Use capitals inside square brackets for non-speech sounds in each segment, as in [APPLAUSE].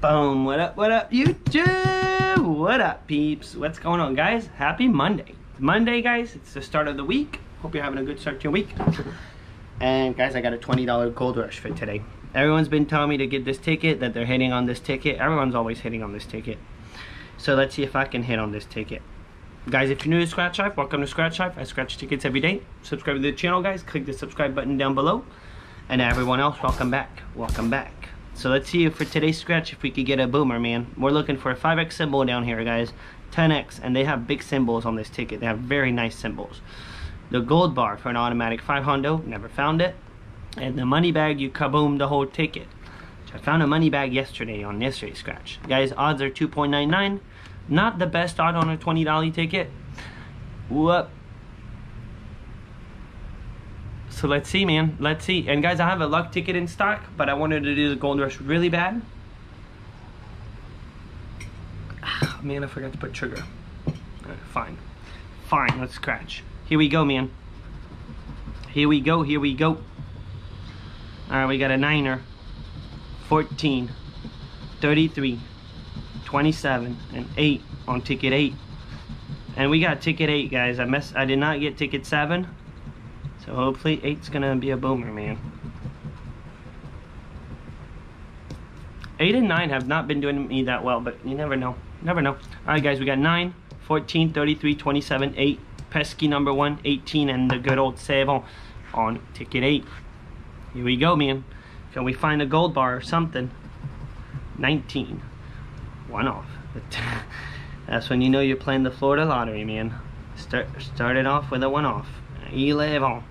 Boom. What up, what up, YouTube? What up, peeps? What's going on, guys? Happy Monday. Monday, guys. It's the start of the week. Hope you're having a good start to your week. And, guys, I got a $20 gold rush for today. Everyone's been telling me to get this ticket, that they're hitting on this ticket. Everyone's always hitting on this ticket. So let's see if I can hit on this ticket. Guys, if you're new to Scratch Life, welcome to Scratch Life. I scratch tickets every day. Subscribe to the channel, guys. Click the subscribe button down below. And everyone else, welcome back. Welcome back. So let's see if for today's scratch if we could get a boomer, man. We're looking for a 5x symbol down here, guys. 10x, and they have big symbols on this ticket. They have very nice symbols. The gold bar for an automatic 5 Hondo, never found it. And the money bag, you kaboom the whole ticket. I found a money bag yesterday on yesterday's scratch. Guys, odds are 2.99. Not the best odd on a $20 ticket. Whoop. So let's see, man. Let's see. And guys, I have a luck ticket in stock, but I wanted to do the gold rush really bad. Ah, man, I forgot to put sugar. Right, fine. Fine, let's scratch. Here we go, man. Here we go, here we go. Alright, we got a niner. 14, 33, 27, and 8 on ticket 8. And we got ticket 8, guys. I mess I did not get ticket 7. So hopefully eight's gonna be a boomer, man. 8 and 9 have not been doing me that well, but you never know. Never know. Alright guys, we got 9, 14, 33, 27, 8, pesky number 1, 18, and the good old 7 on ticket 8. Here we go, man. Can we find a gold bar or something? 19. One off. [LAUGHS] That's when you know you're playing the Florida lottery, man. Start started off with a one off. 11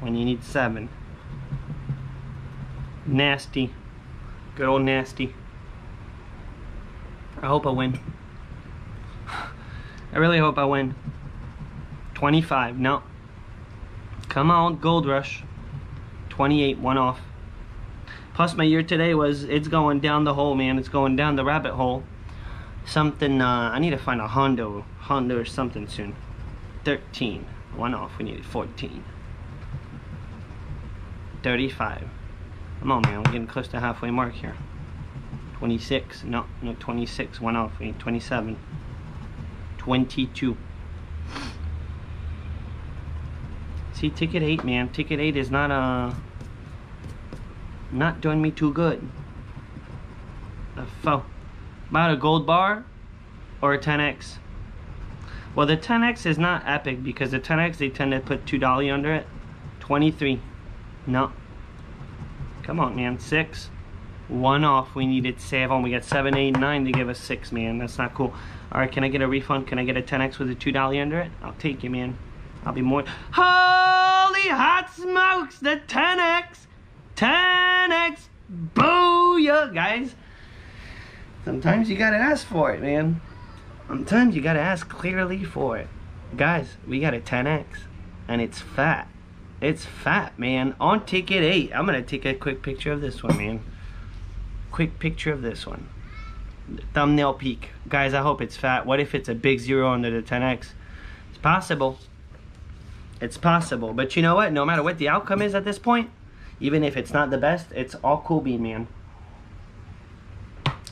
when you need seven. Nasty. Good old nasty. I hope I win. [LAUGHS] I really hope I win. 25. No. Come on, Gold Rush. 28, one off. Plus my year today was, it's going down the hole, man. It's going down the rabbit hole. Something, uh, I need to find a Hondo. Honda or something soon. 13. One off. We needed 14. 35. Come on, man. We're getting close to halfway mark here. 26. No, no, 26. One off. We need 27. 22. See, ticket 8, man. Ticket 8 is not, uh, not doing me too good. A foe. About a gold bar or a 10x. Well, the 10x is not epic because the 10x, they tend to put $2 under it. 23. No. Come on, man. 6. One off. We needed 7. We got seven, eight, nine to give us 6, man. That's not cool. Alright, can I get a refund? Can I get a 10x with a $2 under it? I'll take you, man. I'll be more... Holy hot smokes! The 10x! 10x! Booyah! Guys, sometimes you gotta ask for it, man. Sometimes you gotta ask clearly for it. Guys, we got a 10x. And it's fat. It's fat, man. On ticket 8. I'm gonna take a quick picture of this one, man. Quick picture of this one. Thumbnail peek. Guys, I hope it's fat. What if it's a big zero under the 10x? It's possible. It's possible. But you know what? No matter what the outcome is at this point, even if it's not the best, it's all cool bean, man.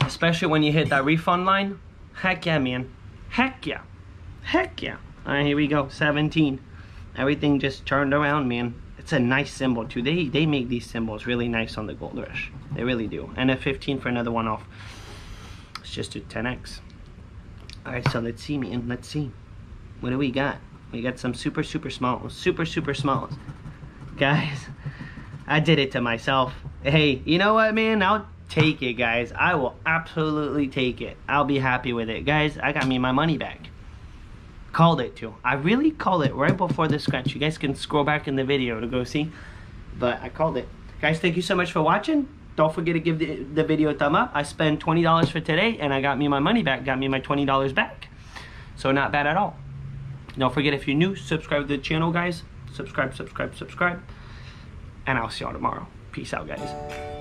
Especially when you hit that refund line. Heck yeah, man. Heck yeah. Heck yeah. Alright, here we go. 17. Everything just turned around, man. It's a nice symbol, too. They they make these symbols really nice on the Gold Rush. They really do. And a 15 for another one off. Let's just do 10x. Alright, so let's see, man. Let's see. What do we got? We got some super, super small, Super, super smalls. Guys, I did it to myself. Hey, you know what, man? I'll take it, guys. I will absolutely take it. I'll be happy with it. Guys, I got me my money back. Called it, too. I really called it right before the scratch. You guys can scroll back in the video to go see. But I called it. Guys, thank you so much for watching. Don't forget to give the, the video a thumb up. I spent $20 for today, and I got me my money back. Got me my $20 back. So not bad at all. Don't forget, if you're new, subscribe to the channel, guys. Subscribe, subscribe, subscribe. And I'll see y'all tomorrow. Peace out, guys.